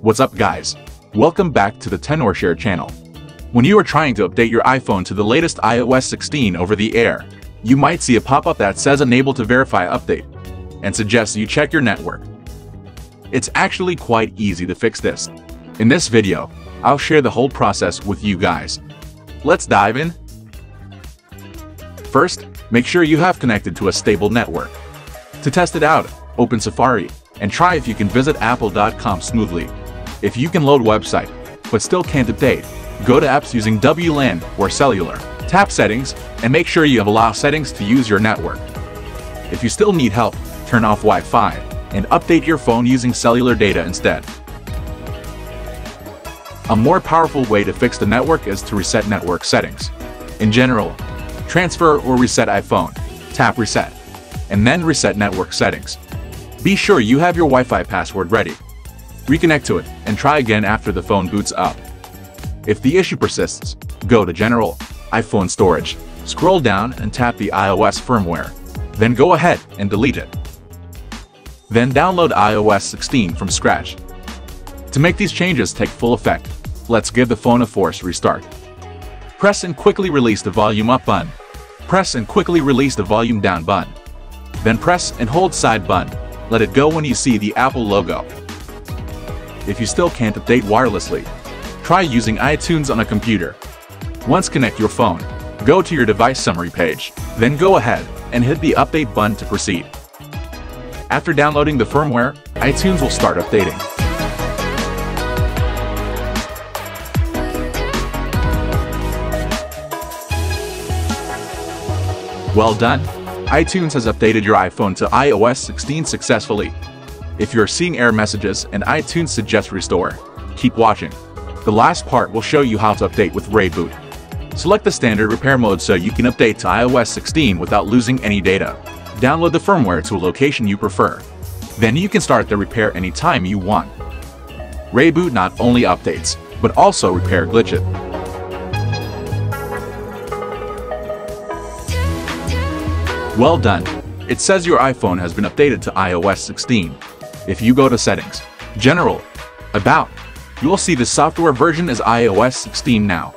What's up guys? Welcome back to the Tenorshare channel. When you are trying to update your iPhone to the latest iOS 16 over the air, you might see a pop-up that says Unable to Verify Update and suggests you check your network. It's actually quite easy to fix this. In this video, I'll share the whole process with you guys. Let's dive in. First, make sure you have connected to a stable network. To test it out, open Safari and try if you can visit apple.com smoothly. If you can load website, but still can't update, go to apps using WLAN or cellular. Tap settings and make sure you have allow settings to use your network. If you still need help, turn off Wi-Fi and update your phone using cellular data instead. A more powerful way to fix the network is to reset network settings. In general, transfer or reset iPhone, tap reset, and then reset network settings. Be sure you have your Wi-Fi password ready. Reconnect to it and try again after the phone boots up. If the issue persists, go to General, iPhone Storage, scroll down and tap the iOS firmware. Then go ahead and delete it. Then download iOS 16 from scratch. To make these changes take full effect, let's give the phone a force restart. Press and quickly release the volume up button. Press and quickly release the volume down button. Then press and hold side button let it go when you see the Apple logo. If you still can't update wirelessly, try using iTunes on a computer. Once connect your phone, go to your device summary page, then go ahead and hit the update button to proceed. After downloading the firmware, iTunes will start updating. Well done! iTunes has updated your iPhone to iOS 16 successfully. If you're seeing error messages and iTunes suggests restore, keep watching. The last part will show you how to update with ReiBoot. Select the standard repair mode so you can update to iOS 16 without losing any data. Download the firmware to a location you prefer. Then you can start the repair anytime you want. ReiBoot not only updates, but also repair glitches. Well done! It says your iPhone has been updated to iOS 16. If you go to Settings, General, About, you will see the software version is iOS 16 now.